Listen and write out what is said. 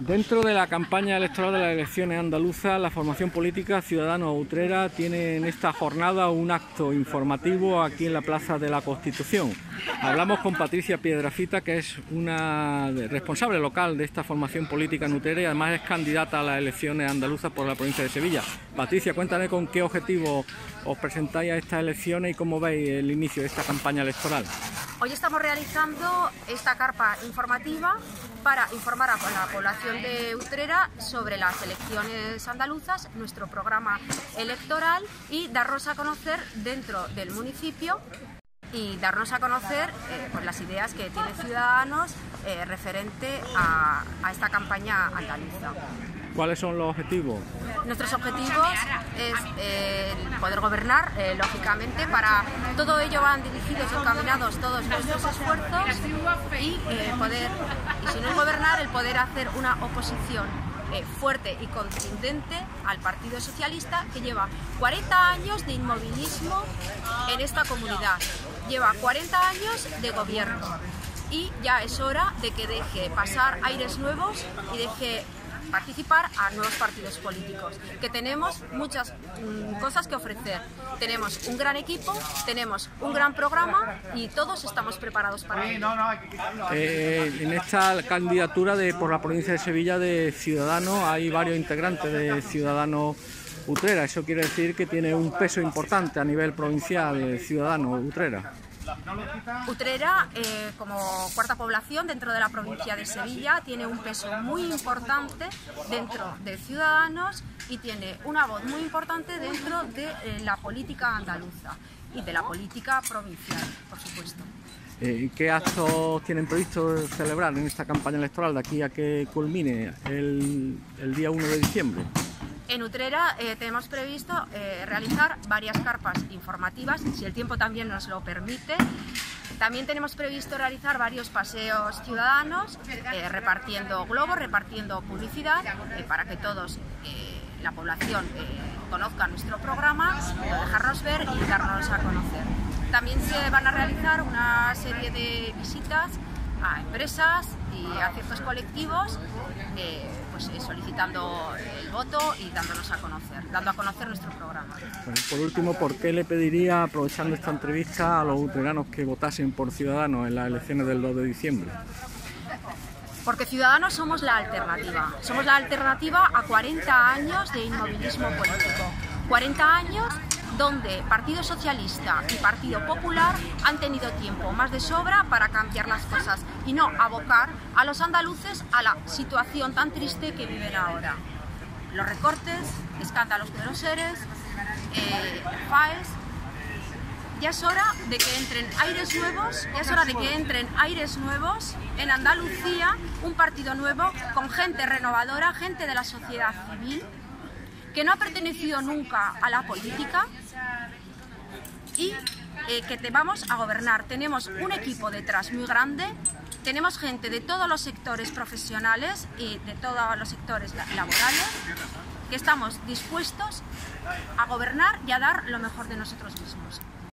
Dentro de la campaña electoral de las elecciones andaluzas, la formación política Ciudadanos Utrera tiene en esta jornada un acto informativo aquí en la Plaza de la Constitución. Hablamos con Patricia Piedrafita, que es una responsable local de esta formación política en Utrera y además es candidata a las elecciones andaluzas por la provincia de Sevilla. Patricia, cuéntame con qué objetivo os presentáis a estas elecciones y cómo veis el inicio de esta campaña electoral. Hoy estamos realizando esta carpa informativa para informar a la población de Utrera sobre las elecciones andaluzas, nuestro programa electoral y darnos a conocer dentro del municipio y darnos a conocer eh, pues las ideas que tiene Ciudadanos eh, referente a, a esta campaña andaluza. ¿Cuáles son los objetivos? Nuestros objetivos es eh, poder gobernar, eh, lógicamente, para todo ello van dirigidos y encaminados todos nuestros esfuerzos. Y eh, poder, y si no gobernar, el poder hacer una oposición fuerte y contundente al Partido Socialista que lleva 40 años de inmovilismo en esta comunidad, lleva 40 años de gobierno. Y ya es hora de que deje pasar aires nuevos y deje participar a nuevos partidos políticos, que tenemos muchas mm, cosas que ofrecer. Tenemos un gran equipo, tenemos un gran programa y todos estamos preparados para ello. Eh, en esta candidatura de por la provincia de Sevilla de Ciudadanos hay varios integrantes de Ciudadanos Utrera. Eso quiere decir que tiene un peso importante a nivel provincial de Ciudadanos Utrera. Utrera, eh, como cuarta población dentro de la provincia de Sevilla, tiene un peso muy importante dentro de Ciudadanos y tiene una voz muy importante dentro de eh, la política andaluza y de la política provincial, por supuesto. Eh, ¿Qué actos tienen previsto celebrar en esta campaña electoral de aquí a que culmine el, el día 1 de diciembre? En Utrera eh, tenemos previsto eh, realizar varias carpas informativas, si el tiempo también nos lo permite. También tenemos previsto realizar varios paseos ciudadanos, eh, repartiendo globos, repartiendo publicidad, para que todos, la población, conozca nuestro programa, dejarnos ver y darnos a conocer. También se van a realizar una serie de visitas a empresas y a ciertos colectivos pues, eh, solicitando el voto y dándonos a conocer, dando a conocer nuestro programa. por último, ¿por qué le pediría, aprovechando esta entrevista, a los uteranos que votasen por Ciudadanos en las elecciones del 2 de diciembre? Porque Ciudadanos somos la alternativa. Somos la alternativa a 40 años de inmovilismo político. 40 años donde Partido Socialista y Partido Popular han tenido tiempo más de sobra para cambiar las cosas y no abocar a los andaluces a la situación tan triste que viven ahora. Los recortes, escándalos de los seres, eh, FAES. Ya es hora de que entren aires nuevos, ya es hora de que entren aires nuevos en Andalucía, un partido nuevo con gente renovadora, gente de la sociedad civil, que no ha pertenecido nunca a la política y eh, que te vamos a gobernar. Tenemos un equipo detrás muy grande, tenemos gente de todos los sectores profesionales y de todos los sectores laborales que estamos dispuestos a gobernar y a dar lo mejor de nosotros mismos.